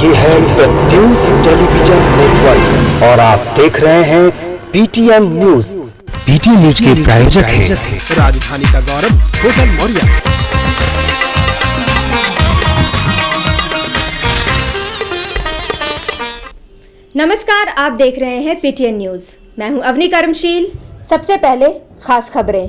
ये है Pratyush television network और आप देख रहे हैं पीटीएम न्यूज़ पीटीएम न्यूज़ के प्रायोजक हैं। राजधानी का गौरव होटल मौर्य। नमस्कार आप देख रहे हैं पीटीएन न्यूज़ मैं हूँ अवनी कर्मशील। सबसे पहले खास खबरें।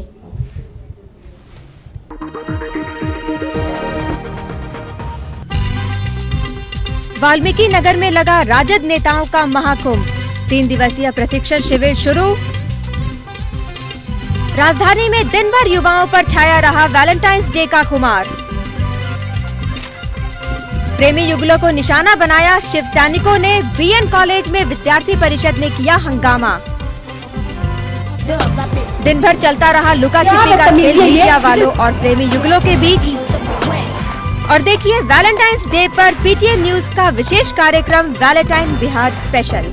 वाल्मीकि नगर में लगा राजद नेताओं का महाकुंभ। तीन दिवसीय प्रशिक्षण शिविर शुरू। राजधानी में दिन भर युवाओं पर छाया रहा वैलेंटाइंस डे का खुमार। प्रेमी युगलों को निशाना बनाया शिव सैनिकों ने। बीएन कॉलेज में विद्यार्थी परिषद ने किया हंगामा। दिन भर चलता रहा लुका छिपी का खेल मीडिया वालों और प्रेमी युगलों के बीच। और देखिए वैलेंटाइंस डे पर पीटीएन न्यूज़ का विशेष कार्यक्रम वैलेंटाइन बिहार स्पेशल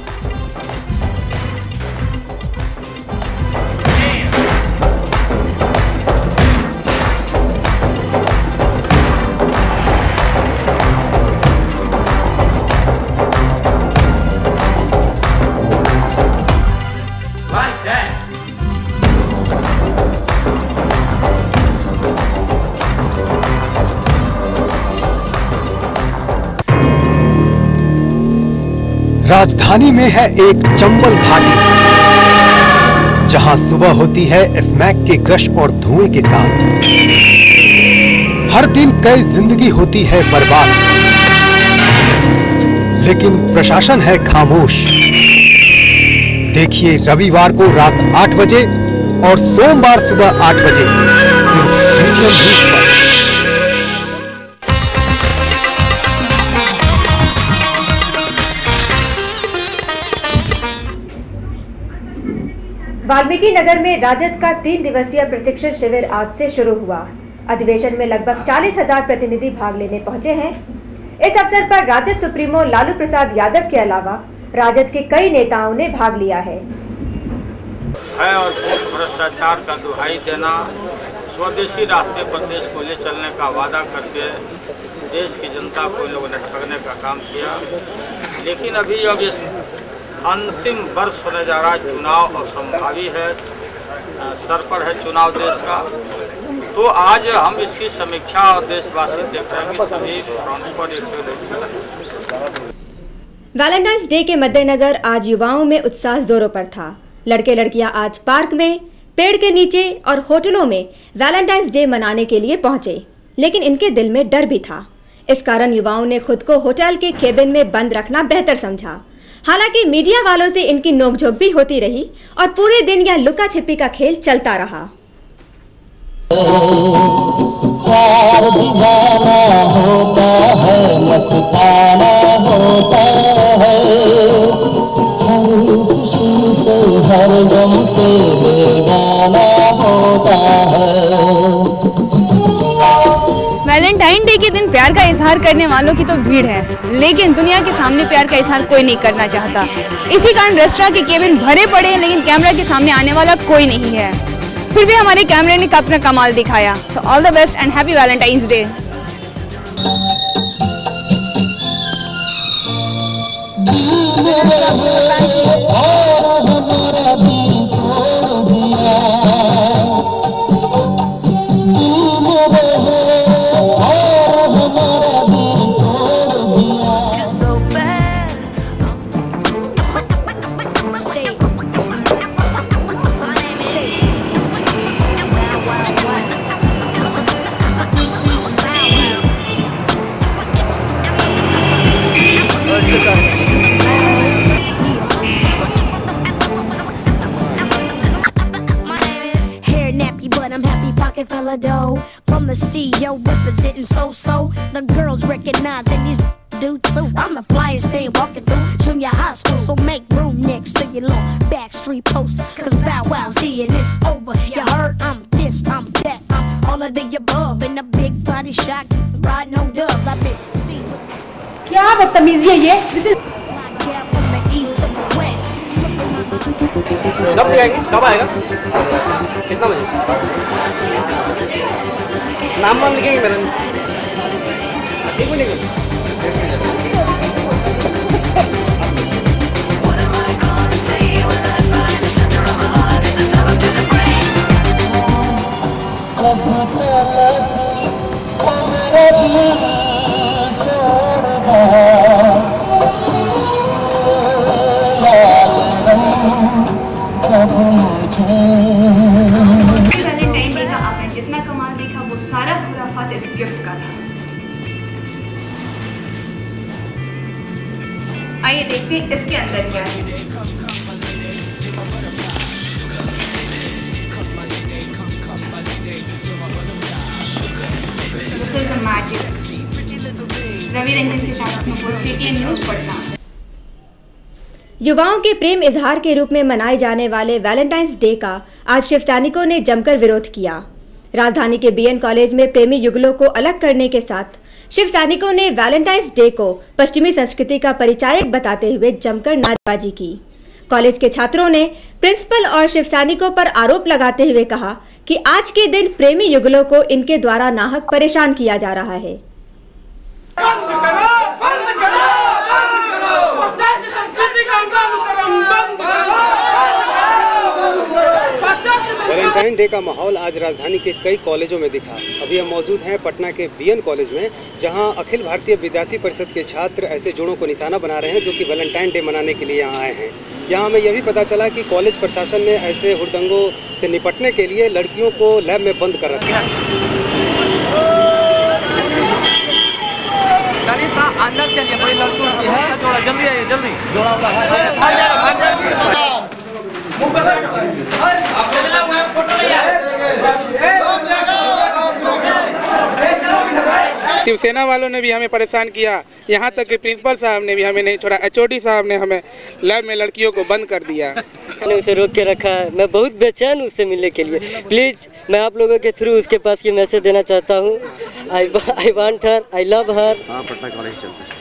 राजधानी में है एक चंबल घाटी, जहाँ सुबह होती है स्मैक के गश और धुएँ के साथ। हर दिन कई ज़िंदगी होती है बर्बाद, लेकिन प्रशासन है खामोश। देखिए रविवार को रात आठ बजे और सोमवार सुबह आठ बजे, सिर्फ़ पीटीएम न्यूज़ पर। वाल्मीकि नगर में राजद का तीन दिवसीय प्रशिक्षण शिविर आज से शुरू हुआ। अधिवेशन में लगभग चालीस हज़ार प्रतिनिधि भाग लेने पहुँचे हैं। इस अवसर पर राजद सुप्रीमो लालू प्रसाद यादव के अलावा राजद के कई नेताओं ने भाग लिया है। और भ्रष्टाचार का दुहाई देना, स्वदेशी रास्ते पर देश को ले चलने का वादा करके देश की जनता को लोगों ने ठगने का काम किया। लेकिन अभी अब इस अंतिम वर्ष होने जा रहा है चुनाव और संभावी है सर पर है चुनाव देश का। तो आज हम इसकी समीक्षा और देशवासी देख रहे हैं कि सभी पर एक वैलेंटाइंस डे के मद्देनजर आज युवाओं में उत्साह जोरों पर था। लड़के लड़कियाँ आज पार्क में, पेड़ के नीचे और होटलों में वैलेंटाइंस डे मनाने के लिए पहुँचे, लेकिन इनके दिल में डर भी था। इस कारण युवाओं ने खुद को होटल के केबिन में बंद रखना बेहतर समझा। हालाँकि मीडिया वालों से इनकी नोकझोंक भी होती रही और पूरे दिन यह लुका छिपी का खेल चलता रहा। हर से के दिन प्यार का इजहार करने वालों की तो भीड़ है, लेकिन दुनिया के सामने प्यार का इजहार कोई नहीं करना चाहता। इसी कारण रेस्टोरेंट के केबिन भरे पड़े हैं, लेकिन कैमरा के सामने आने वाला कोई नहीं है। फिर भी हमारे कैमरे ने अपना कमाल दिखाया। तो all the best and happy valentine's day so east yeah. This is. कब आएगी कब आएगा कितना बजे नाम वाम लिखेंगे मेरा जितना कमाल देखा वो सारा खुराफात इस गिफ्ट का था आइए देखते हैं इसके अंदर क्या है रवि रंजन के साथ न्यूज़ पढ़ना। युवाओं के प्रेम इजहार के रूप में मनाए जाने वाले वैलेंटाइंस डे का आज शिव सैनिकों ने जमकर विरोध किया। राजधानी के बीएन कॉलेज में प्रेमी युगलों को अलग करने के साथ शिव सैनिकों ने वैलेंटाइंस डे को पश्चिमी संस्कृति का परिचायक बताते हुए जमकर नारेबाजी की। कॉलेज के छात्रों ने प्रिंसिपल और शिव सैनिकों पर आरोप लगाते हुए कहा कि आज के दिन प्रेमी युगलों को इनके द्वारा नाहक परेशान किया जा रहा है। वैलेंटाइन डे का माहौल आज राजधानी के कई कॉलेजों में दिखा। अभी हम मौजूद हैं पटना के बीएन कॉलेज में जहाँ अखिल भारतीय विद्यार्थी परिषद के छात्र ऐसे जोड़ों को निशाना बना रहे हैं जो कि वैलेंटाइन डे मनाने के लिए यहाँ आए हैं। यहाँ हमें यह भी पता चला कि कॉलेज प्रशासन ने ऐसे हुड़दंगों से निपटने के लिए लड़कियों को लैब में बंद कर रखा है। अंदर चलिए बड़ी लड़कियों की है। जोड़ा जल्दी आइए जल्दी शिवसेना वालों ने भी हमें परेशान किया। यहाँ तक कि प्रिंसिपल साहब ने भी हमें नहीं छोड़ा एचओडी साहब ने हमें लैब में लड़कियों को बंद कर दिया। मैंने उसे रोक के रखा। है मैं बहुत बेचैन हूँ उससे मिलने के लिए। प्लीज़ मैं आप लोगों के थ्रू उसके पास ये मैसेज देना चाहता हूँ। आई I want her I love हर हाँ पटना कॉलेज चलते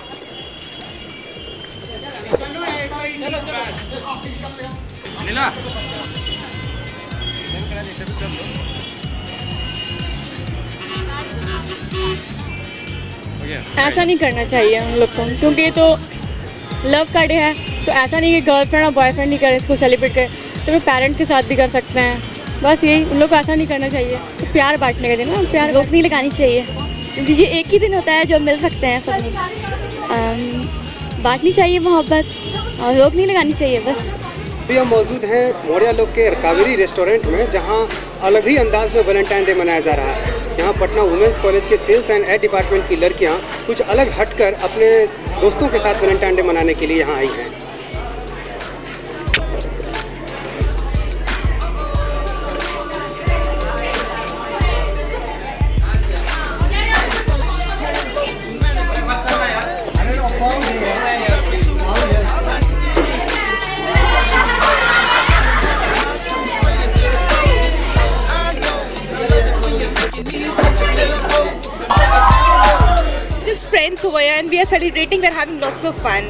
हैं ऐसा नहीं करना चाहिए हम लोग को क्योंकि ये तो लव का डे है तो ऐसा नहीं कि गर्लफ्रेंड और बॉयफ्रेंड ही करें इसको सेलिब्रेट करें तो वो पेरेंट्स के साथ भी कर सकते हैं। बस यही उन लोग को ऐसा नहीं करना चाहिए तो प्यार बांटने का दिन ना प्यार रोक नहीं लगानी चाहिए। क्योंकि ये एक ही दिन होता है जो मिल सकते हैं सब बांटनी चाहिए मोहब्बत और रोक नहीं लगानी चाहिए बस। अभी हम मौजूद हैं मौर्या लोक के कावेरी रेस्टोरेंट में, जहाँ अलग ही अंदाज में वैलेंटाइन डे मनाया जा रहा है। यहाँ पटना वुमेंस कॉलेज के सेल्स एंड एड डिपार्टमेंट की लड़कियाँ कुछ अलग हटकर अपने दोस्तों के साथ वैलेंटाइन डे मनाने के लिए यहाँ आई हैं। Friends over here and we are celebrating, we're having lots of fun.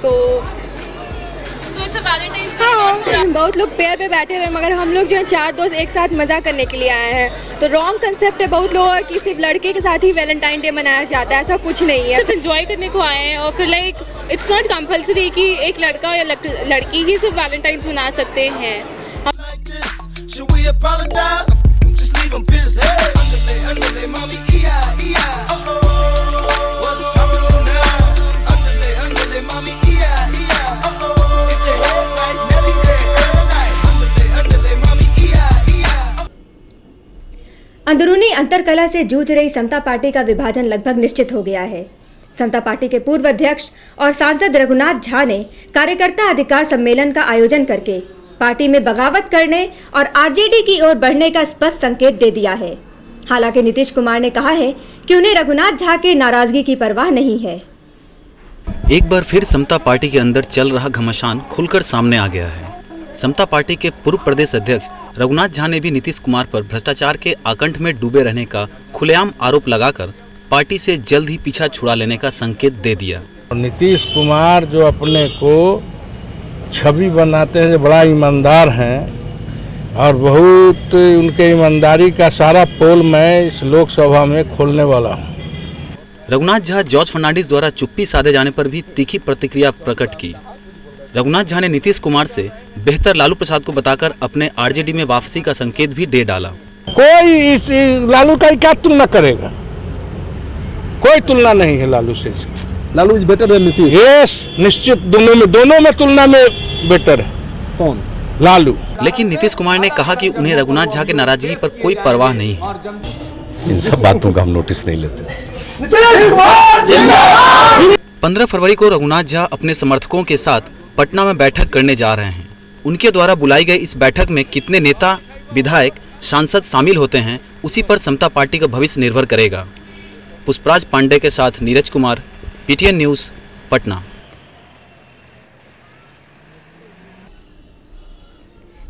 So हाँ। बहुत लोग पेयर पे बैठे हुए हैं मगर हम लोग जो है चार दोस्त एक साथ मज़ा करने के लिए आए हैं। तो रॉन्ग कंसेप्ट है बहुत लोगों का कि सिर्फ़ लड़के के साथ ही वैलेंटाइन डे मनाया जाता है ऐसा कुछ नहीं है। सिर्फ़ एंजॉय करने को आए हैं और फिर लाइक इट्स नॉट कंपलसरी कि एक लड़का या लड़की ही सिर्फ़ वैलेंटाइंस मना सकते हैं। Should अंदरूनी अंतरकला से जूझ रही समता पार्टी का विभाजन लगभग निश्चित हो गया है। समता पार्टी के पूर्व अध्यक्ष और सांसद रघुनाथ झा ने कार्यकर्ता अधिकार सम्मेलन का आयोजन करके पार्टी में बगावत करने और आरजेडी की ओर बढ़ने का स्पष्ट संकेत दे दिया है। हालाँकि नीतीश कुमार ने कहा है कि उन्हें रघुनाथ झा के नाराज़गी की परवाह नहीं है। एक बार फिर समता पार्टी के अंदर चल रहा घमासान खुलकर सामने आ गया है। समता पार्टी के पूर्व प्रदेश अध्यक्ष रघुनाथ झा ने भी नीतीश कुमार पर भ्रष्टाचार के आकंठ में डूबे रहने का खुलेआम आरोप लगाकर पार्टी से जल्द ही पीछा छुड़ा लेने का संकेत दे दिया। नीतीश कुमार जो अपने को छवि बनाते हैं जो बड़ा ईमानदार हैं और बहुत उनके ईमानदारी का सारा पोल मैं इस लोकसभा में खोलने वाला हूँ। रघुनाथ झा जॉर्ज फर्नांडिस द्वारा चुप्पी साधे जाने पर भी तीखी प्रतिक्रिया प्रकट की। रघुनाथ झा ने नीतीश कुमार से बेहतर लालू प्रसाद को बताकर अपने आरजेडी में वापसी का संकेत भी दे डाला। कोई इस लालू का क्या तुलना करेगा? कोई तुलना नहीं है लालू से। Lalu is better than Nitish? Yes निश्चित दोनों में दोनों में तुलना में बेटर है। कौन? लालू। लेकिन नीतीश कुमार ने कहा कि उन्हें रघुनाथ झा के नाराज़गी पर कोई परवाह नहीं है। इन सब बातों का हम नोटिस नहीं लेते। पंद्रह फरवरी को रघुनाथ झा अपने समर्थकों के साथ पटना में बैठक करने जा रहे हैं। उनके द्वारा बुलाई गई इस बैठक में कितने नेता, विधायक, सांसद शामिल होते हैं, उसी पर समता पार्टी का भविष्य निर्भर करेगा। पुष्पराज पांडे के साथ नीरज कुमार, पीटीएन न्यूज़, पटना।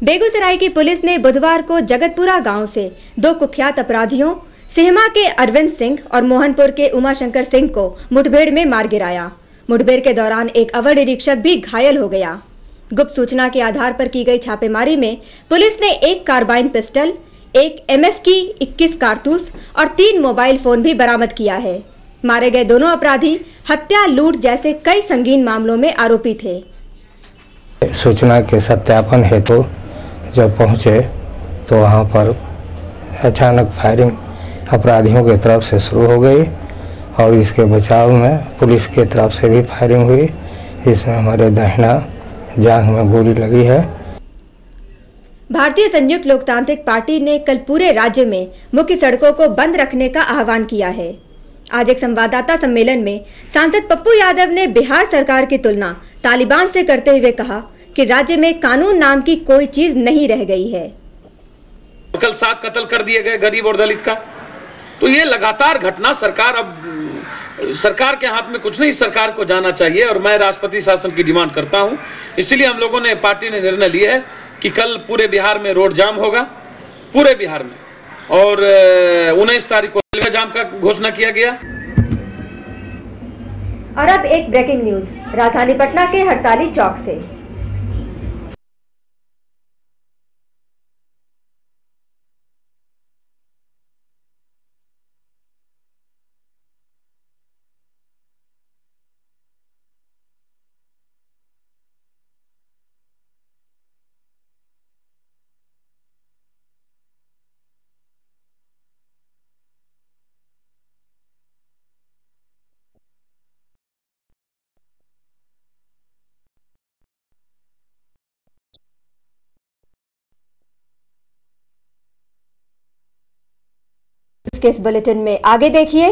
बेगूसराय की पुलिस ने बुधवार को जगतपुरा गाँव से दो कुख्यात अपराधियों, सिहमा के अरविंद सिंह और मोहनपुर के उमाशंकर सिंह को मुठभेड़ में मार गिराया। मुठभेड़ के दौरान एक अवर निरीक्षक भी घायल हो गया। गुप्त सूचना के आधार पर की गई छापेमारी में पुलिस ने एक कार्बाइन पिस्टल, एक एमएफ की 21 कारतूस और तीन मोबाइल फ़ोन भी बरामद किया है। मारे गए दोनों अपराधी हत्या, लूट जैसे कई संगीन मामलों में आरोपी थे। सूचना के सत्यापन हेतु जब पहुँचे तो वहाँ पर अचानक फायरिंग अपराधियों की तरफ़ से शुरू हो गई। और इसके बचाव में पुलिस की तरफ़ से भी फायरिंग हुई। इसमें हमारे दाहिना जांघ में गोली लगी है। भारतीय संयुक्त लोकतांत्रिक पार्टी ने कल पूरे राज्य में मुख्य सड़कों को बंद रखने का आह्वान किया है। आज एक संवाददाता सम्मेलन में सांसद पप्पू यादव ने बिहार सरकार की तुलना तालिबान से करते हुए कहा कि राज्य में कानून नाम की कोई चीज़ नहीं रह गई है। कल सात कत्ल कर दिए गए गरीब और दलित का। तो ये लगातार घटना सरकार अब, सरकार के हाथ में कुछ नहीं, सरकार को जाना चाहिए और मैं राष्ट्रपति शासन की डिमांड करता हूँ। इसीलिए हम लोगों ने पार्टी ने निर्णय लिया है कि कल पूरे बिहार में रोड जाम होगा, पूरे बिहार में। और उन्नीस तारीख को रेलवे जाम का घोषणा किया गया। और अब एक ब्रेकिंग न्यूज़, राजधानी पटना के हड़ताली चौक से। इसके इस बुलेटिन में आगे देखिए।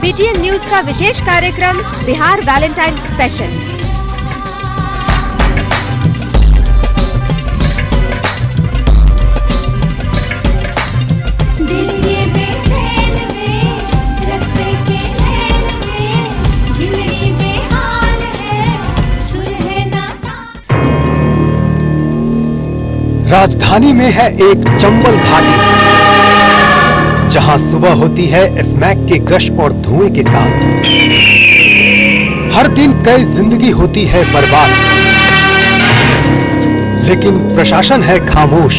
बीटीएन न्यूज़ का विशेष कार्यक्रम बिहार वैलेंटाइन स्पेशल राजधानी में है एक चंबल घाटी, जहाँ सुबह होती है स्मैक के गश और धुएँ के साथ। हर दिन कई ज़िंदगी होती है बर्बाद, लेकिन प्रशासन है खामोश।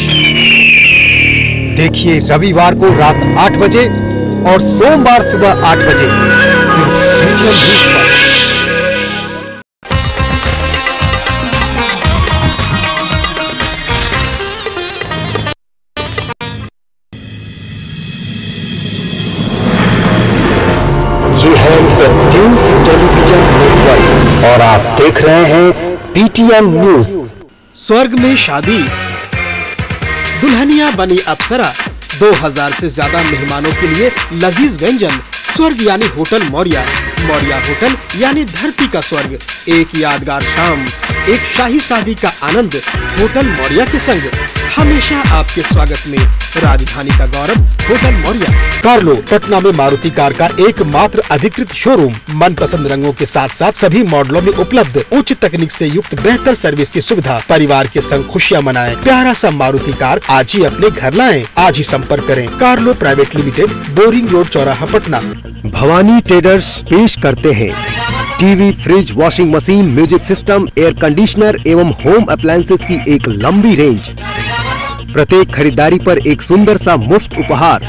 देखिए रविवार को रात आठ बजे और सोमवार सुबह आठ बजे, सिर्फ़ न्यूज़ पीटीएन न्यूज़ स्वर्ग में शादी। दुल्हनिया बनी अप्सरा। 2000 से ज़्यादा मेहमानों के लिए लजीज व्यंजन। स्वर्ग यानी होटल मौर्या। मौर्या होटल यानी धरती का स्वर्ग। एक यादगार शाम। एक शाही शादी का आनंद होटल मौर्या के संग। हमेशा आपके स्वागत में राजधानी का गौरव होटल मौर्या। कार्लो पटना में मारुति कार का एकमात्र अधिकृत शोरूम मनपसंद रंगों के साथ साथ सभी मॉडलों में उपलब्ध उच्च तकनीक से युक्त बेहतर सर्विस की सुविधा। परिवार के संग खुशियाँ मनाएँ प्यारा सा मारुति कार आज ही अपने घर लाएँ। आज ही संपर्क करें Carlo private limited boring road चौराहा पटना। भवानी ट्रेडर्स पेश करते हैं। TV, fridge washing machine music system air conditioner एवं होम अप्लायसेज की एक लंबी रेंज प्रत्येक खरीदारी पर एक सुंदर सा मुफ़्त उपहार।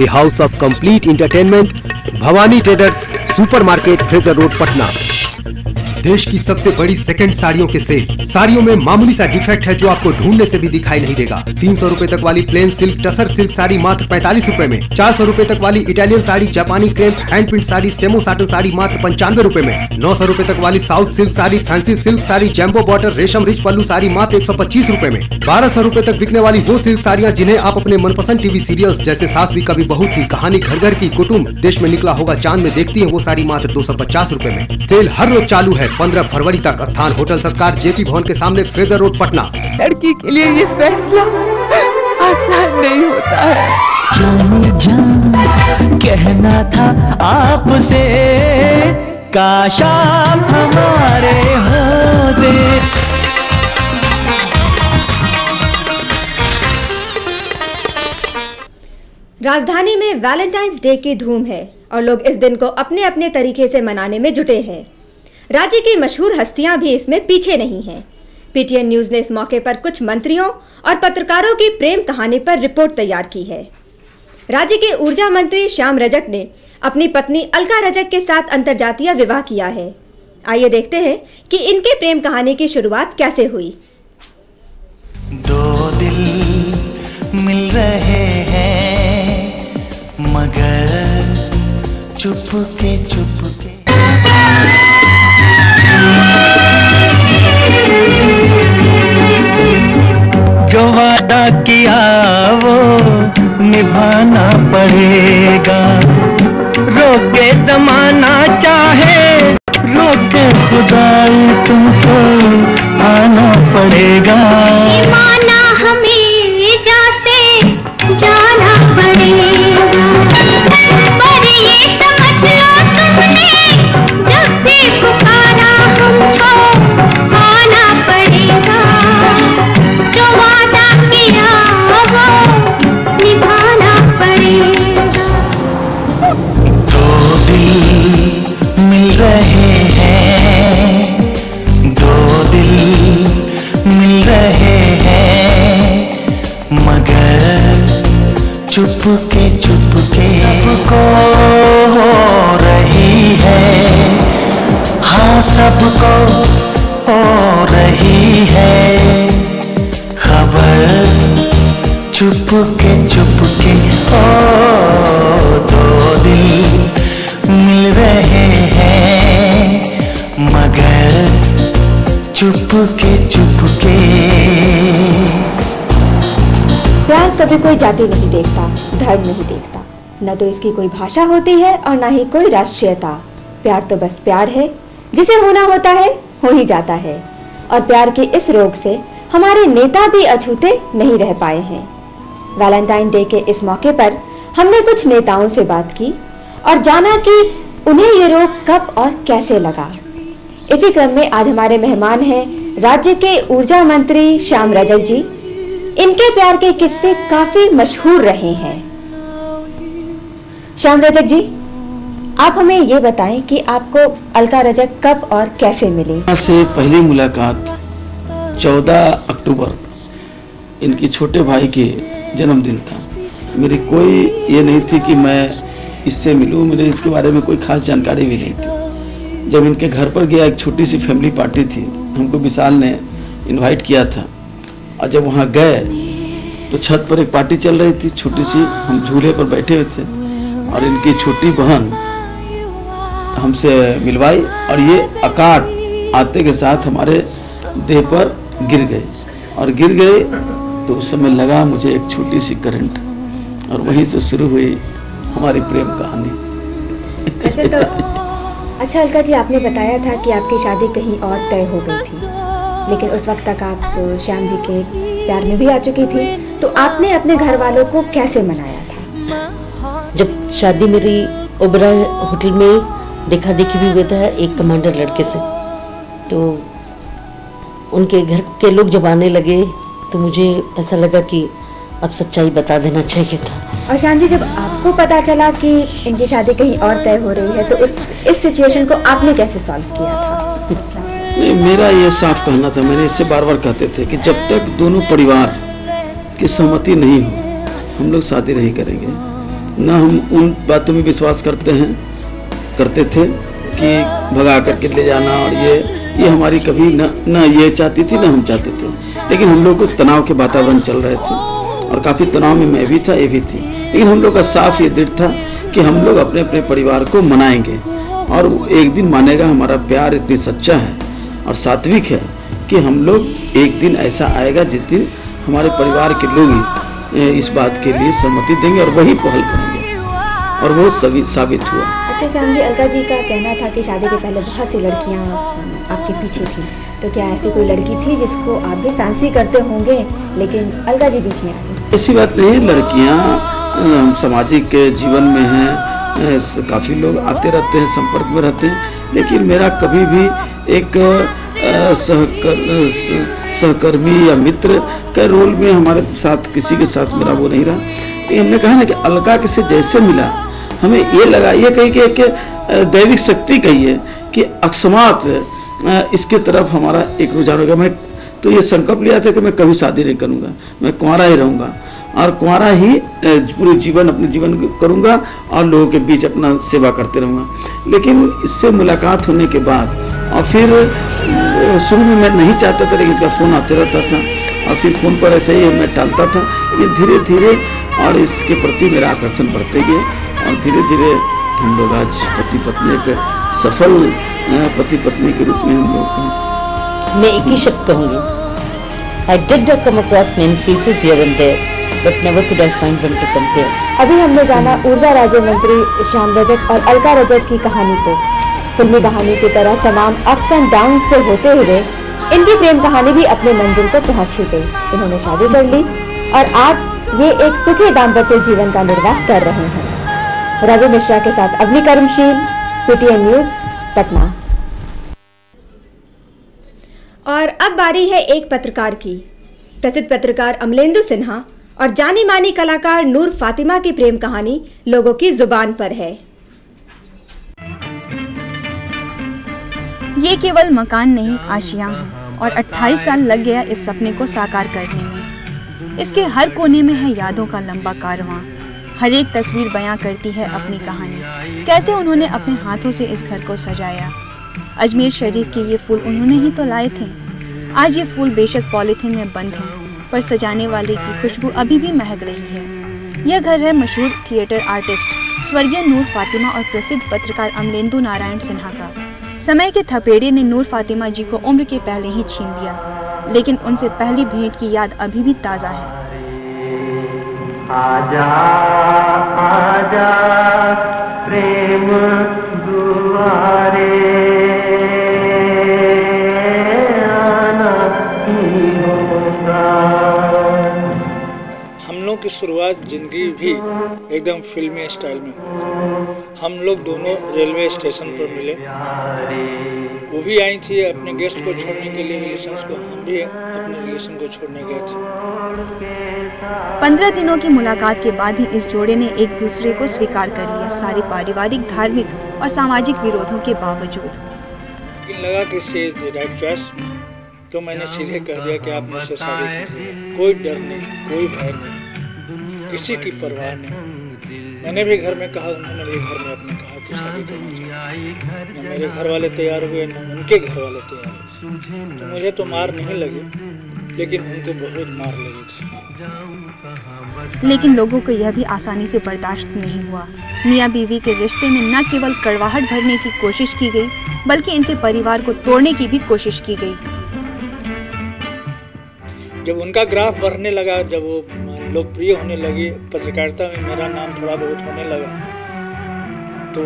A house of complete entertainment Bhawani traders supermarket Fraser road Patna. देश की सबसे बड़ी सेकंड साड़ियों के सेल साड़ियों में मामूली सा डिफेक्ट है जो आपको ढूँढने से भी दिखाई नहीं देगा। तीन सौ रूपए तक वाली plain silk tussar silk sari मात्र पैंतालीस रूपए में। चार सौ रूपए तक वाली इटालियन साड़ी जापानी क्रेप हैंड प्रिंट साड़ी सेमो साटन साड़ी मात्र पंचानवे रूपए में। नौ सौ रूपए तक वाली south silk sari fancy silk sari jumbo border रेशम रिच पल्लू साड़ी मात्र एक सौ पच्चीस रूपए में। बारह सौ रूपए तक बिकने वाली वो सिल्क साड़ियाँ जिन्हें आप अपने मनपसंद टीवी सीरियल्स जैसे सास भी कभी बहू थी, कहानी घर घर की कुटुम्ब देश में निकला होगा, चाँद में देखती है वो साड़ी मात्र दो सौ पचास रूपए में। सेल हर रोज चालू है। पंद्रह फरवरी तक स्थान होटल सरकार जेपी भवन के सामने फ्रेजर रोड पटना। लड़की के लिए ये फैसला आसान नहीं होता है। जान जान कहना था आपसे काश आप हमारे होते। राजधानी में वैलेंटाइंस डे की धूम है और लोग इस दिन को अपने अपने तरीके से मनाने में जुटे हैं। राज्य की मशहूर हस्तियाँ भी इसमें पीछे नहीं हैं। पीटीएन न्यूज़ ने इस मौके पर कुछ मंत्रियों और पत्रकारों की प्रेम कहानी पर रिपोर्ट तैयार की है। राज्य के ऊर्जा मंत्री श्याम रजक ने अपनी पत्नी अलका रजक के साथ अंतर्जातीय विवाह किया है। आइए देखते हैं कि इनके प्रेम कहानी की शुरुआत कैसे हुई। दो दिल मिल रहे हैं, मगर चुप के चुप किया वो निभाना पड़ेगा। रोके जमाना चाहे रोके खुदाई तुमको आना पड़ेगा। जाति नहीं देखता, धर्म नहीं देखता। न तो इसकी कोई भाषा होती है और न ही कोई राष्ट्रीयता। प्यार तो बस प्यार है, जिसे होना होता है, हो ही जाता है। और प्यार के इस रोग से हमारे नेता भी अछूते नहीं रह पाए हैं। वैलेंटाइन डे के इस मौके पर हमने कुछ नेताओं से बात की और जाना कि उन्हें ये रोग कब और कैसे लगा। इसी क्रम में आज हमारे मेहमान हैं राज्य के ऊर्जा मंत्री श्याम रजक जी। इनके प्यार के किस्से काफ़ी मशहूर रहे हैं। श्याम रजक जी, आप हमें ये बताएँ कि आपको अलका रजक कब और कैसे मिली? से पहली मुलाकात 14 अक्टूबर, इनकी छोटे भाई के जन्मदिन था। मेरी कोई ये नहीं थी कि मैं इससे मिलूं मेरे इसके बारे में कोई खास जानकारी भी नहीं थी। जब इनके घर पर गया, एक छोटी सी फैमिली पार्टी थी हमको विशाल ने इनवाइट किया था। और जब वहाँ गए तो छत पर एक पार्टी चल रही थी, छोटी सी, हम झूले पर बैठे हुए थे। और इनकी छोटी बहन हमसे मिलवाई और ये अकाट आते के साथ हमारे देह पर गिर गए और गिर गए तो उस समय लगा मुझे एक छोटी सी करंट और वहीं से शुरू हुई हमारी प्रेम कहानी। वैसे तो अच्छा अलका जी, आपने बताया था कि आपकी शादी कहीं और तय हो गई थी। लेकिन उस वक्त तक आप श्याम जी के प्यार में भी आ चुकी थी। तो आपने अपने घर वालों को कैसे मनाया था? जब शादी मेरी ओबरा होटल में देखा देखी भी हुआ था एक कमांडर लड़के से तो उनके घर के लोग जब आने लगे तो मुझे ऐसा लगा कि अब सच्चाई बता देना चाहिए था। और श्याम जी जब आपको पता चला कि इनकी शादी कहीं और तय हो रही है तो उस इस सिचुएशन को आपने कैसे सॉल्व किया था? नहीं, मेरा ये साफ़ कहना था, मैंने इससे बार बार कहते थे कि जब तक दोनों परिवार की सहमति नहीं हो, हम लोग शादी नहीं करेंगे। ना हम उन बातों में विश्वास करते हैं, करते थे कि भगा करके ले जाना और ये ये हमारी कभी न न ये चाहती थी, न हम चाहते थे। लेकिन हम लोग को तनाव के वातावरण चल रहे थे और काफ़ी तनाव में मैं भी था, ये भी थी। लेकिन हम लोग का साफ़ ये दृढ़ था कि हम लोग अपने अपने परिवार को मनाएँगे और एक दिन मानेगा, हमारा प्यार इतनी सच्चा है। और सात्विक है कि हम लोग एक दिन ऐसा आएगा जिस दिन हमारे परिवार के लोग इस बात के लिए सहमति देंगे और वही पहल करेंगे। और वो सभी साबित हुआ। अच्छा श्याम जी अलका जी का कहना था कि शादी के पहले बहुत सी लड़कियाँ आपके पीछे थी। तो क्या ऐसी कोई लड़की थी जिसको आप भी फैंसी करते होंगे लेकिन अलका जी बीच में आ गई ऐसी बात नहीं है लड़कियाँ सामाजिक जीवन में हैं काफ़ी लोग आते रहते हैं संपर्क में रहते हैं। लेकिन मेरा कभी भी एक सहकर सहकर्मी या मित्र के रोल में हमारे साथ, किसी के साथ मेरा वो नहीं रहा। लेकिन हमने कहा ना कि अलका किसे जैसे मिला, हमें ये लगा, ये कही कि एक दैविक शक्ति कही है कि अकस्मात इसके तरफ़ हमारा एक रुझान हो गया मैं तो ये संकल्प लिया था कि मैं कभी शादी नहीं करूँगा, मैं कुंवारा ही रहूँगा। और कुंवारा ही पूरे जीवन, अपने जीवन करूँगा और लोगों के बीच अपना सेवा करते रहूँगा। लेकिन इससे मुलाकात होने के बाद, और फिर शुरू में मैं नहीं चाहता था, लेकिन इसका फ़ोन आते रहता था, और फिर फ़ोन पर ऐसे ही मैं टालता था। लेकिन धीरे धीरे और इसके प्रति मेरा आकर्षण बढ़ते गए और धीरे धीरे हम लोग आज पति पत्नी एक सफल पति पत्नी के रूप में हम लोग हैं। मैं एक ही शब्द कहूँगी। I did come across many faces here and there but never could I find one to compare अभी हमने जाना ऊर्जा राज्य मंत्री श्याम रजक और अलका रजक की कहानी को। फिल्मी कहानी की तरह तमाम अप्स एंड डाउन से होते हुए इनकी प्रेम कहानी भी अपने मंजिल को पहुँच ही गई। इन्होंने शादी कर ली और आज ये एक सुखी दाम्पत्य जीवन का निर्वाह कर रहे हैं। रवि मिश्रा के साथ अग्नि कर्मशील पीटीएन न्यूज़ पटना। और अब बारी है एक पत्रकार की। प्रसिद्ध पत्रकार अमलेंदु सिन्हा और जानी मानी कलाकार नूर फातिमा की प्रेम कहानी लोगों की ज़ुबान पर है। ये केवल मकान नहीं, आशियाँ हैं और 28 साल लग गया इस सपने को साकार करने में। इसके हर कोने में है यादों का लंबा कारवां। हर एक तस्वीर बयां करती है अपनी कहानी। कैसे उन्होंने अपने हाथों से इस घर को सजाया? अजमेर शरीफ के ये फूल उन्होंने ही तो लाए थे। आज ये फूल बेशक पॉलीथीन में बंद हैं। पर सजाने वाले की खुशबू अभी भी महक रही है। यह घर है मशहूर थिएटर आर्टिस्ट, स्वर्गीय नूर फातिमा और प्रसिद्ध पत्रकार अमलेंदु नारायण सिन्हा का। समय के थपेड़े ने नूर फातिमा जी को उम्र के पहले ही छीन लिया, लेकिन उनसे पहली भेंट की याद अभी भी ताज़ा है। आजा आजा, प्रेम दुआरे। की शुरुआत ज़िंदगी भी एकदम फिल्मी स्टाइल में हुई हम लोग दोनों रेलवे स्टेशन पर मिले। वो भी आई थी अपने गेस्ट को छोड़ने के लिए रिलेशन को। हम भी अपने रिलेशन को छोड़ने गए थे। पंद्रह दिनों की मुलाकात के बाद ही इस जोड़े ने एक दूसरे को स्वीकार कर लिया। सारे पारिवारिक धार्मिक और सामाजिक विरोधों के बावजूद। लेकिन लगा कि सी राइट चॉइस तो मैंने सीधे कह दिया कि आप मुझसे शादी कीजिए। कोई डर नहीं कोई भय नहीं। किसी की परवाह नहीं। मैंने भी घर में कहा उन्होंने भी घर में अपने कहा कि शादी करना चाहिए न मेरे घर वाले तैयार हुए न उनके घर वाले तैयार हुए। तो मुझे तो मार नहीं लगी लेकिन उनको बहुत मार लगी थी। लेकिन लोगों को यह भी आसानी से बर्दाश्त नहीं हुआ। मियाँ बीवी के रिश्ते में न केवल कड़वाहट भरने की कोशिश की गई बल्कि इनके परिवार को तोड़ने की भी कोशिश की गई। जब उनका ग्राफ बढ़ने लगा जब वो लोकप्रिय होने लगी पत्रकारिता में मेरा नाम थोड़ा बहुत होने लगा। तो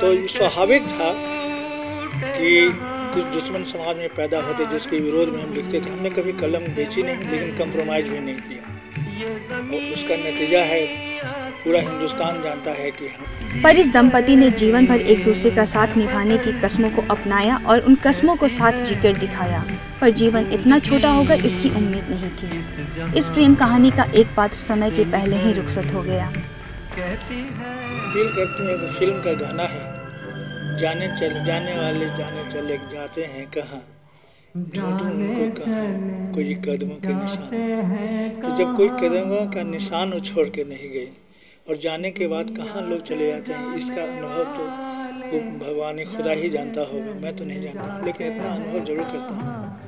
तो स्वाभाविक था कि कुछ दुश्मन समाज में पैदा होते, जिसके विरोध में हम लिखते थे, हमने कभी कलम बेची नहीं, लेकिन कंप्रोमाइज भी नहीं किया। और उसका नतीजा है, पूरा हिंदुस्तान जानता है कि हम पर इस दंपति ने जीवन भर एक दूसरे का साथ निभाने की कस्मों को अपनाया और उन कस्मों को साथ जीकर दिखाया। पर जीवन इतना छोटा होगा इसकी उम्मीद नहीं थी। इस प्रेम कहानी का एक पात्र समय के पहले ही रुखसत हो गया। फील करते हैं कि फ़िल्म का गाना है। जाने चले जाने वाले जाने चले जाते हैं कहाँ? ढूंढूं उनको कहाँ? कोई कदमों के निशान। तो जब कोई कदमों का निशान वो छोड़ के नहीं गई और जाने के बाद कहाँ लोग चले जाते हैं इसका अनुभव तो को भगवान खुदा ही जानता होगा। मैं तो नहीं जानता लेकिन इतना अनुभव ज़रूर करता हूँ।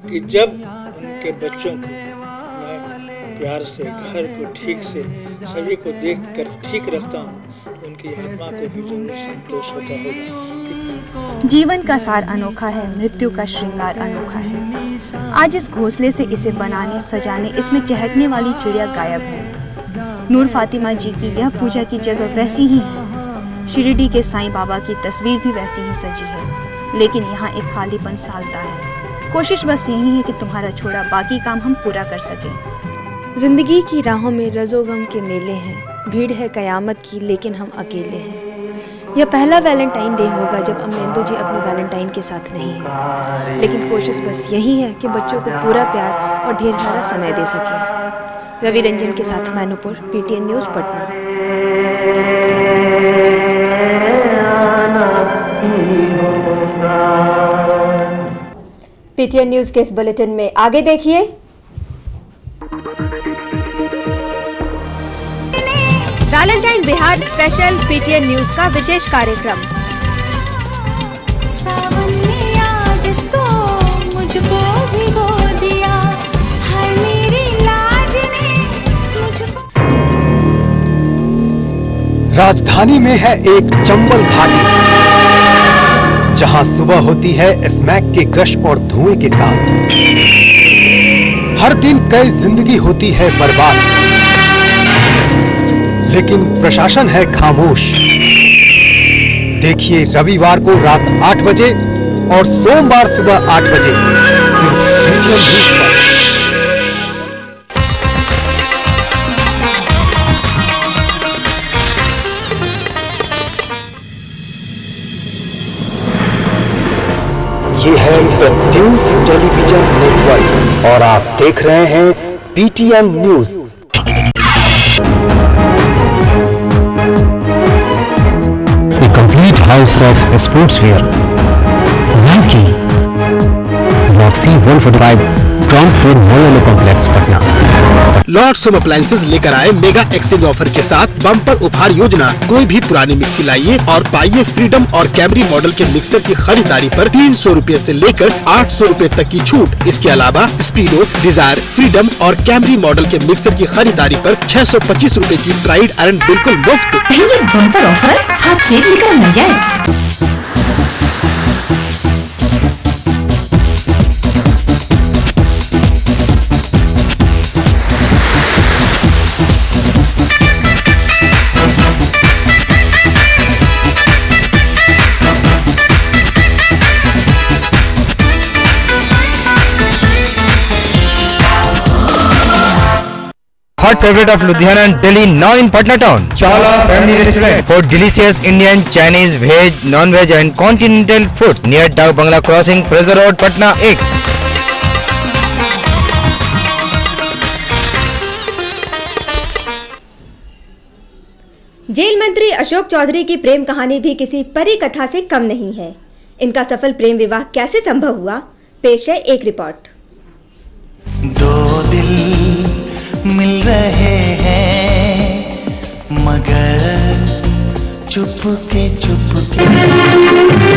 कि जब उनके बच्चों को मैं प्यार से, घर को ठीक से, सभी को देख कर ठीक रखता हूँ तो उनकी आत्मा को भी ज़रूर संतोष होता होगा। जीवन का सार अनोखा है, मृत्यु का श्रृंगार अनोखा है। आज इस घोंसले से इसे बनाने, सजाने, इसमें चहकने वाली चिड़िया गायब है। नूर फातिमा जी की यह पूजा की जगह वैसी ही है। शिरडी के साईं बाबा की तस्वीर भी वैसी ही सजी है। लेकिन यहाँ एक खालीपन सालता है। कोशिश बस यही है कि तुम्हारा छोड़ा बाकी काम हम पूरा कर सकें। ज़िंदगी की राहों में रजो गम के मेले हैं। भीड़ है कयामत की, लेकिन हम अकेले हैं। यह पहला वैलेंटाइन डे होगा जब अमरेंदु जी अपने वैलेंटाइन के साथ नहीं है। लेकिन कोशिश बस यही है कि बच्चों को पूरा प्यार और ढेर सारा समय दे सके। रवि रंजन के साथ Mainupur PTN news Patna. PTN news के इस बुलेटिन में आगे देखिए। Valentine Bihar special PTN news का विशेष कार्यक्रम। सावन में आज तो मुझको भिगो दिया। राजधानी में है एक चंबल घाटी। जहाँ सुबह होती है स्मैक के गश और धुएँ के साथ। हर दिन कई ज़िंदगी होती है बर्बाद। लेकिन प्रशासन है खामोश। देखिए रविवार को रात आठ बजे और सोमवार सुबह आठ बजे। सिर्फ़ ये है न्यूज़ टेलीविज़न नेटवर्क। और आप देख रहे हैं PTN news. A complete house of sports wear वॉक्सी one forty five ground four Molo complex Patna Lords home appliances लेकर आए मेगा एक्सचेंज ऑफ़र के साथ बम्पर उपहार योजना। कोई भी पुरानी मिक्सी लाइए और पाइए फ्रीडम और कैमरी मॉडल के मिक्सर की खरीदारी पर तीन सौ रूपए ऐसी लेकर आठ सौ रूपए तक की छूट। इसके अलावा स्पीडो डिज़ायर फ्रीडम और कैमरी मॉडल के मिक्सर की खरीदारी पर छह सौ पच्चीस रूपए की फ्राइड आयरन बिल्कुल मुफ़्त। बम्पर ऑफ़र हाथ ऐसी निकल जाए। Hot favourite of Ludhiana and Delhi now in Patna town चाला family restaurant for delicious Indian Chinese veg non veg and continental food near डाउ bungalow crossing Fraser road Patna एक jail मंत्री अशोक चौधरी की प्रेम कहानी भी किसी परी कथा से कम नहीं है। इनका सफल प्रेम विवाह कैसे संभव हुआ? पेश है एक रिपोर्ट। दो मिल रहे हैं मगर चुप के चुप के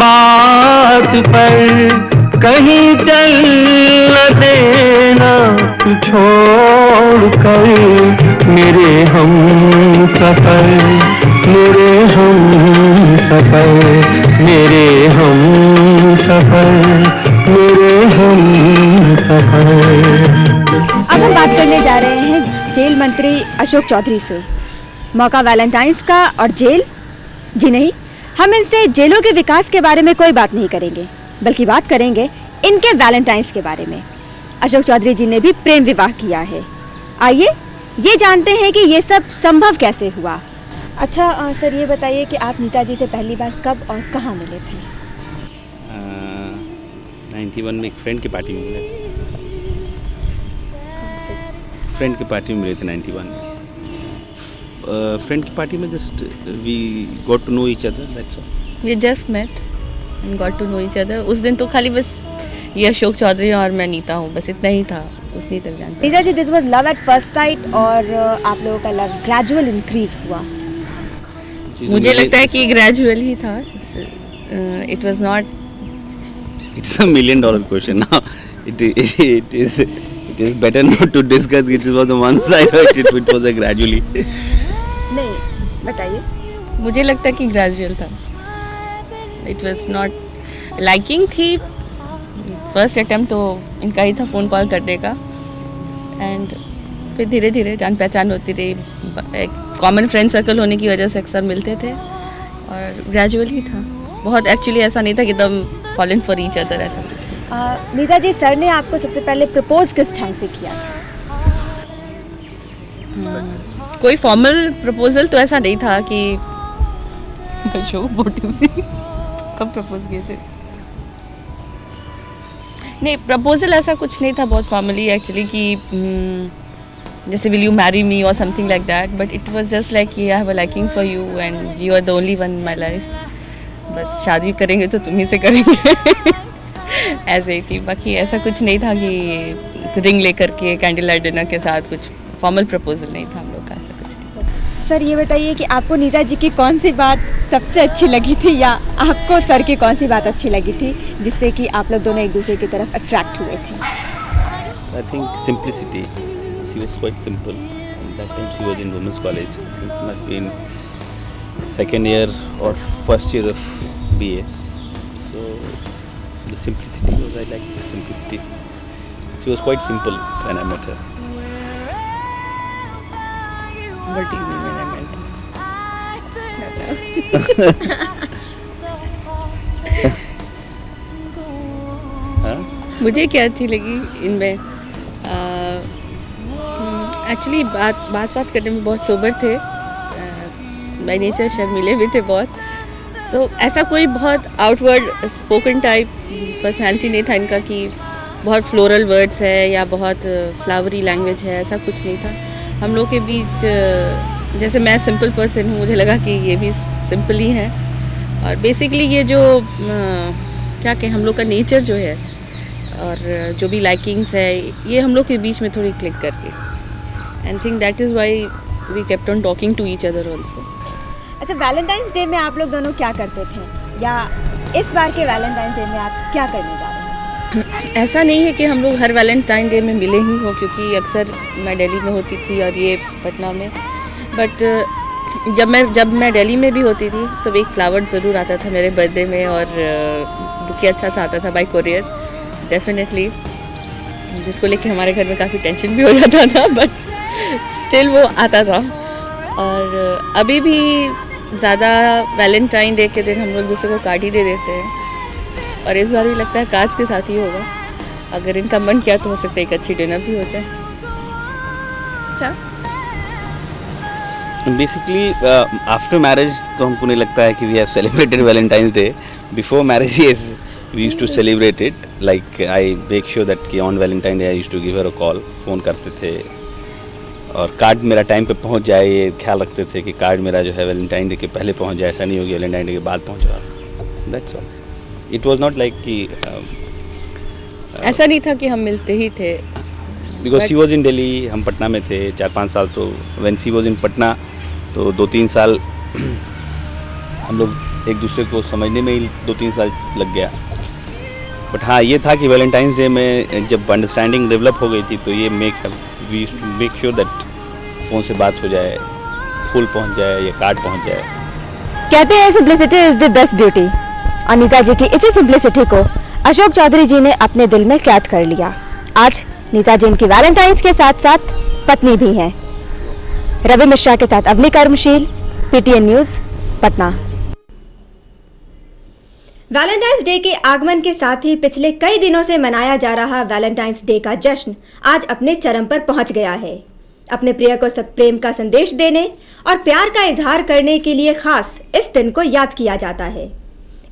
बात पर कहीं चल देना तू छोड़ कर मेरे हम सफ़र, मेरे हम सफ़र, मेरे हम सफ़र, मेरे हम सफ़र। अब हम बात करने जा रहे हैं जेल मंत्री अशोक चौधरी से। मौका वैलेंटाइंस का और जेल? जी नहीं? हम इनसे जेलों के विकास के बारे में कोई बात नहीं करेंगे बल्कि बात करेंगे इनके वैलेंटाइंस के बारे में। अशोक चौधरी जी ने भी प्रेम विवाह किया है। आइए ये जानते हैं कि ये सब संभव कैसे हुआ। अच्छा अ, सर ये बताइए कि आप नीता जी से पहली बार कब और कहाँ मिले थे? नाइन्टी वन में एक फ्रेंड की पार्टी में मिले थे। फ्रेंड की पार्टी में मिले थे नाइन्टी वन में। फ्रेंड की पार्टी में just we got to know each other that's all we just met and got to know each other उस दिन तो खाली बस ये अशोक चौधरी और मैं नीता हूँ बस इतना ही था उतनी तक जानते Neeta ji this was love at first sight और आप लोगों का लव ग्रेजुअल इंक्रीज हुआ। मुझे लगता है कि ग्रेजुअल ही था। It was not dollar question now. It, it, it is it is better not to discuss it was on one side or it, it was a gradually. नहीं बताइए। मुझे लगता कि ग्रेजुअल था। इट वॉज़ नॉट लाइकिंग थी। First attempt तो इनका ही था फ़ोन कॉल करने का। एंड फिर धीरे धीरे जान पहचान होती रही। एक कॉमन फ्रेंड सर्कल होने की वजह से अक्सर मिलते थे। और ग्रेजुअल ही था। बहुत एक्चुअली ऐसा नहीं था कि एकदम fall in for each other ऐसा कुछ नीता जी सर ने आपको सबसे पहले प्रपोज किस टाइम से किया था? हम्म, कोई फॉर्मल प्रपोजल तो ऐसा नहीं था कि कब प्रपोज किए थे? नहीं प्रपोजल ऐसा कुछ नहीं था बहुत फॉर्मली एक्चुअली कि हम्म, जैसे विल यू मैरी मी और something like that but it was just like I have a liking for you and you are the only one my life बस शादी करेंगे तो तुम ही से करेंगे। ऐसे ही थी। बाकी ऐसा कुछ नहीं था कि रिंग लेकर के कैंडल लाइट डिनर के साथ कुछ फॉर्मल प्रपोजल नहीं था। सर ये बताइए कि आपको नीता जी की कौन सी बात सबसे अच्छी लगी थी या आपको सर की कौन सी बात अच्छी लगी थी जिससे कि आप लोग दोनों एक दूसरे की तरफ़ अट्रैक्ट हुए थे? I think simplicity she was quite simple and that time she was in women's college must be second year और first year of BA so the simplicity was I like the simplicity she was quite simple when I met her but evening मुझे क्या अच्छी लगी इनमें? Actually बात बात बात करने में बहुत सोबर थे। बाई नेचर शर्मिले भी थे बहुत। तो ऐसा कोई बहुत आउटवर्ड स्पोकन टाइप पर्सनालिटी नहीं था इनका कि बहुत फ्लोरल वर्ड्स है या बहुत फ्लावरी लैंग्वेज है, ऐसा कुछ नहीं था। हम लोग के बीच जैसे मैं सिंपल पर्सन हूँ मुझे लगा कि ये भी सिंपल ही है। और बेसिकली ये जो अ, क्या कहें हम लोग का नेचर जो है और जो भी लाइकिंग्स है ये हम लोग के बीच में थोड़ी क्लिक करके। And think that is why we kept on talking to each other also अच्छा वैलेंटाइंस डे में आप लोग दोनों क्या करते थे? या इस बार के वैलेंटाइंस डे में आप क्या करने जा रहे हैं? ऐसा नहीं है कि हम लोग हर वैलेंटाइन डे में मिले ही हों क्योंकि अक्सर मैं दिल्ली में होती थी और ये पटना में। बट, जब मैं जब मैं दिल्ली में भी होती थी तो एक फ्लावर ज़रूर आता था मेरे बर्थडे में और बुके अच्छा सा आता था बाई कोरियर डेफिनेटली जिसको लेके हमारे घर में काफ़ी टेंशन भी हो जाता था बट स्टिल वो आता था. और, अभी भी ज़्यादा वैलेंटाइन डे के दिन हम लोग दूसरे को कार्ड ही दे देते हैं. और इस बार भी लगता है कार्ड्स के साथ ही होगा. अगर इनका मन किया तो हो सकता है एक अच्छी डिनर भी हो जाए. अच्छा? बेसिकली आफ्टर मैरिज तो हमको नहीं लगता है कि we have celebrated valentine's day before marriage yes we use to celebrate it like I make sure that कि on valentine day I use to give her a call phone करते थे. और कार्ड मेरा टाइम पे पहुँच जाए ये ख्याल रखते थे कि कार्ड मेरा जो है वैलेंटाइन डे के पहले पहुँच जाए ऐसा नहीं होगी वैलेंटाइन डे के बाद पहुँच रहा that's all it was not like कि ऐसा नहीं था कि हम मिलते ही थे. Because she was in Delhi हम पटना में थे चार पाँच साल तो when she was in Patna तो दो तीन साल हम लोग एक दूसरे को समझने में ही दो तीन साल लग गया। बट हाँ ये था कि वैलेंटाइंस डे में जब अंडरस्टैंडिंग डेवलप हो गई थी तो ये make we to make sure that phone से बात हो जाए, फूल पहुँच जाए, या कार्ड पहुँच जाए। कहते हैं simplicity is the best beauty Anita ji की इसी सिंप्लिसिटी को अशोक चौधरी जी ने अपने दिल में कैद कर लिया। आज नीता जी इनकी वैलेंटाइंस के साथ साथ पत्नी भी हैं। रवि मिश्रा के साथ Avani Karmsheel PTN news Patna. Valentine's day के आगमन के साथ ही पिछले कई दिनों से मनाया जा रहा वैलेंटाइंस डे का जश्न आज अपने चरम पर पहुँच गया है। अपने प्रिय को सब प्रेम का संदेश देने और प्यार का इजहार करने के लिए खास इस दिन को याद किया जाता है।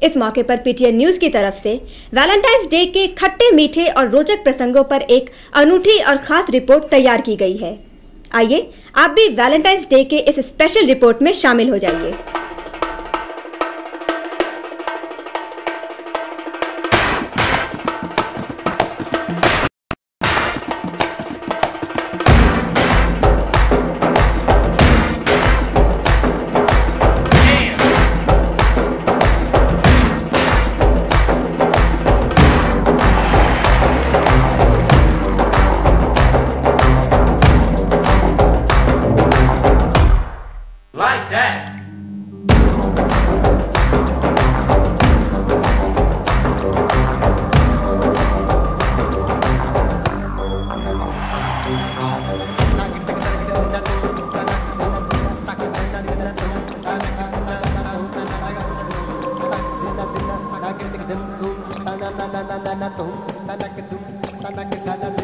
इस मौके पर पीटीएन न्यूज़ की तरफ़ से वैलेंटाइंस डे के खट्टे मीठे और रोचक प्रसंगों पर एक अनूठी और खास रिपोर्ट तैयार की गई है। आइए आप भी वैलेंटाइंस डे के इस स्पेशल रिपोर्ट में शामिल हो जाइए। tana tum tanak tum tanak tana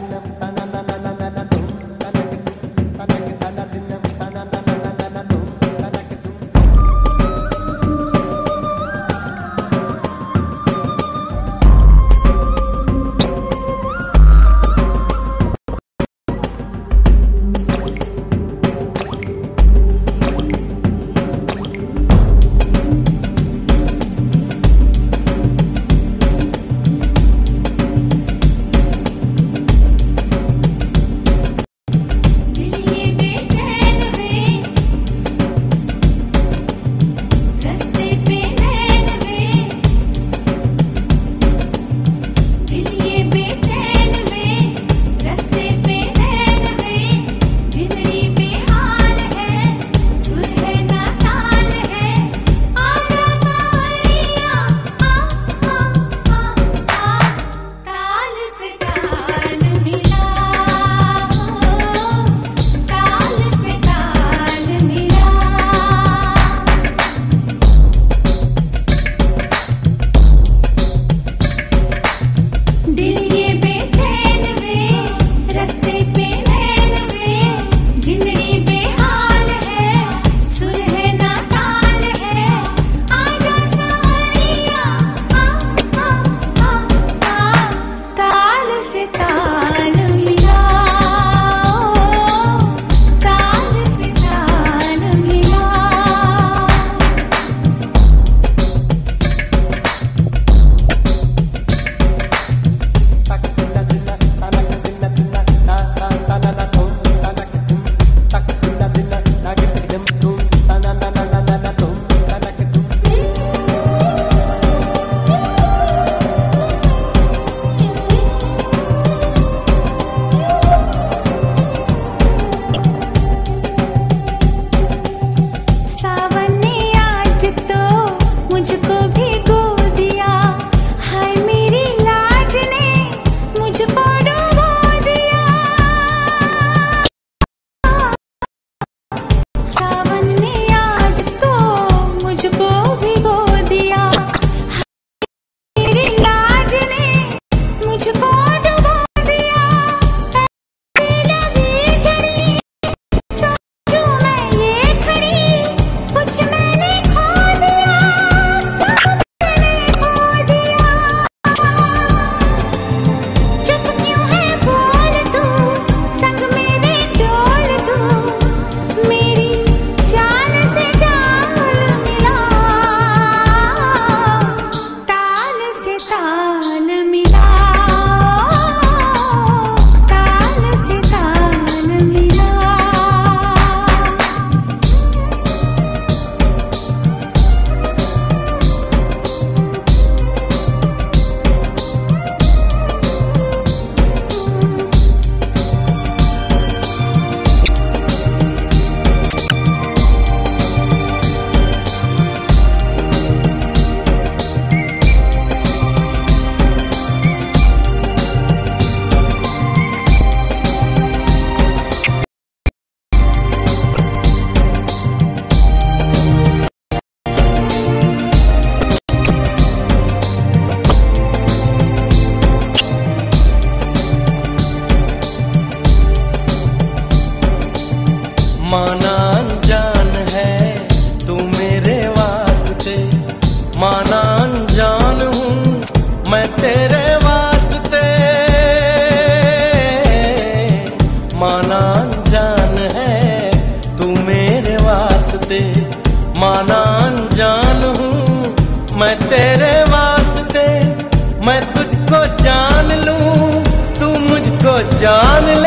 जान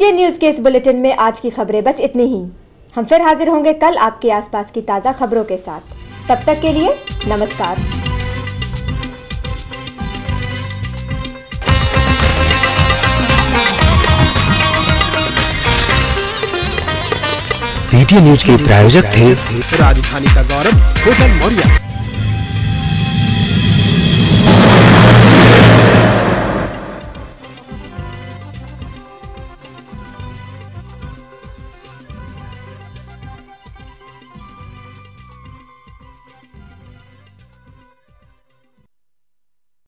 पीटीए न्यूज़ के इस बुलेटिन में आज की खबरें बस इतनी ही। हम फिर हाजिर होंगे कल आपके आसपास की ताज़ा खबरों के साथ। तब तक के लिए नमस्कार। पीटीए न्यूज़ के प्रायोजक थे राजधानी का गौरव होटल मौर्या।